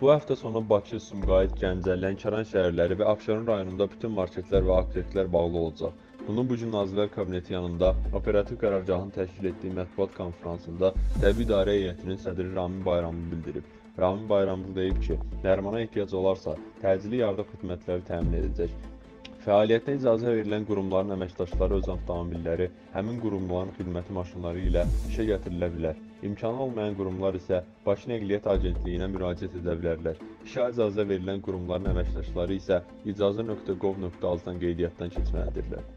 Bu həftə sonu Bakı, Sumqayıt, Gəncə, Lənkəran şəhərləri və Abşeron rayonunda bütün marketlər və apteklər bağlı olacaq. Bunu bu gün Nazirlər Kabineti yanında operativ qərargahın təşkil etdiyi mətbuat konfransında Təbii İdarə Heyətinin sədri Ramin Bayramlı bildirib. Ramin Bayramlı deyib ki, dərmana ehtiyac olarsa, təcili yardım xidmətləri təmin edəcək. Fəaliyyətinə icazə verilən qurumların əməkdaşları öz avtomobilləri həmin qurumların xidməti maşınları ilə işə gətirilə bilər. İmkanı olmayan qurumlar isə Bakı Nəqliyyat Agentliyinə müraciət edə bilərlər. İşə icazə verilən qurumların əməkdaşları isə icazə.gov.az-dan qeydiyyatdan keçməlidirlər.